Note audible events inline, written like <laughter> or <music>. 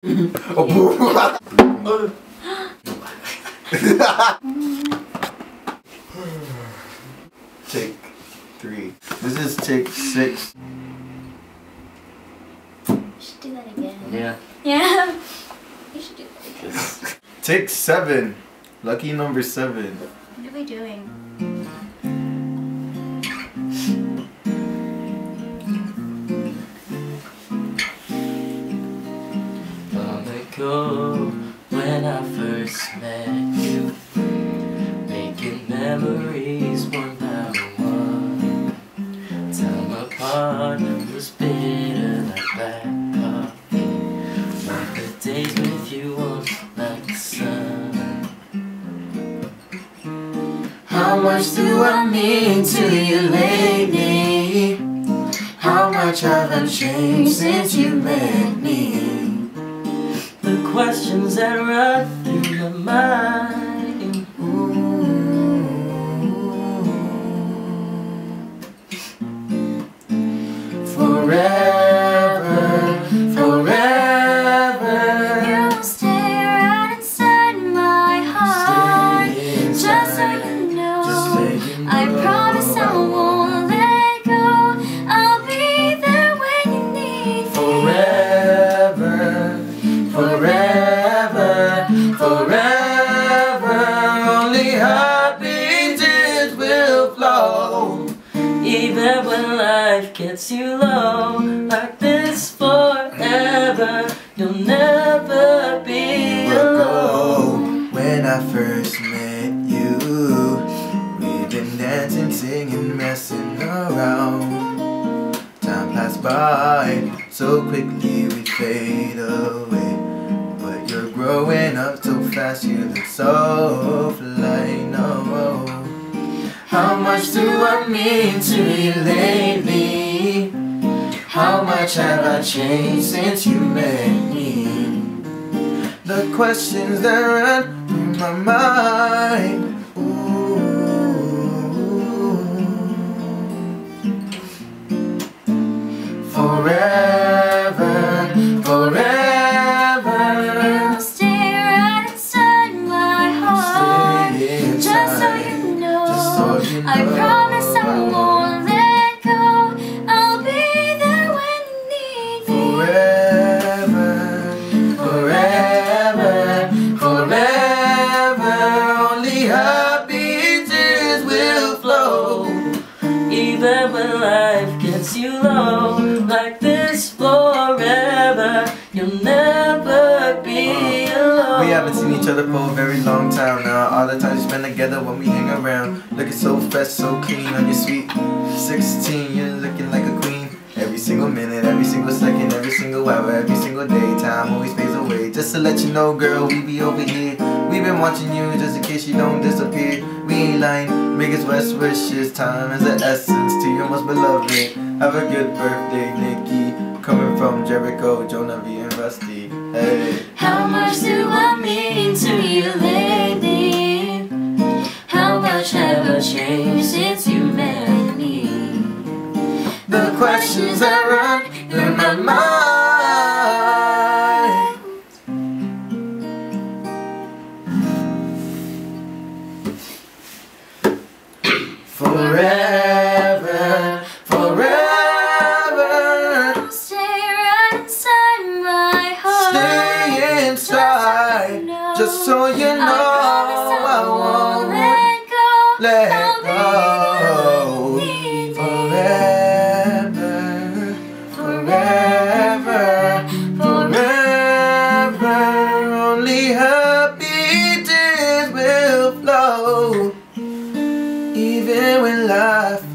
<laughs> take three. This is take six. You should do that again. Yeah. Yeah. <laughs> You should do that again. Take seven. Lucky number seven. What are we doing? When I first met you, making memories one by one. Time apart was bitter like black coffee. But the days with you on like the sun. How much do I mean to you lately? How much have I changed since you met me? Questions that run through my mind. Gets you low, like this forever, you'll never be alone. When I first met you, we've been dancing, singing, messing around. Time passed by, so quickly we fade away. But you're growing up so fast, you look so fly, no. How much do I mean to you lately? How much have I changed since you met me? The questions that run through my mind. This forever, you'll never be alone. We haven't seen each other for a very long time now. All the time we spend together when we hang around. Looking so fresh, so clean on your sweet 16. You're looking like a queen. Single minute, every single second, every single hour, every single day. Time always fades away. Just to let you know, girl, we be over here. we been watching you just in case you don't disappear. We ain't lying. Biggest best wishes. Time is the essence to your most beloved. Have a good birthday, Nikki. Coming from Jericho, Jonnavie, and Rusty. Hey. How much do I mean to you lady? How much have I changed since questions that run in my mind. <clears throat> Forever, forever. Stay right inside my heart. Stay inside, just so you know I I won't let go. let go. Forever, forever. Only happy tears will flow. Even when life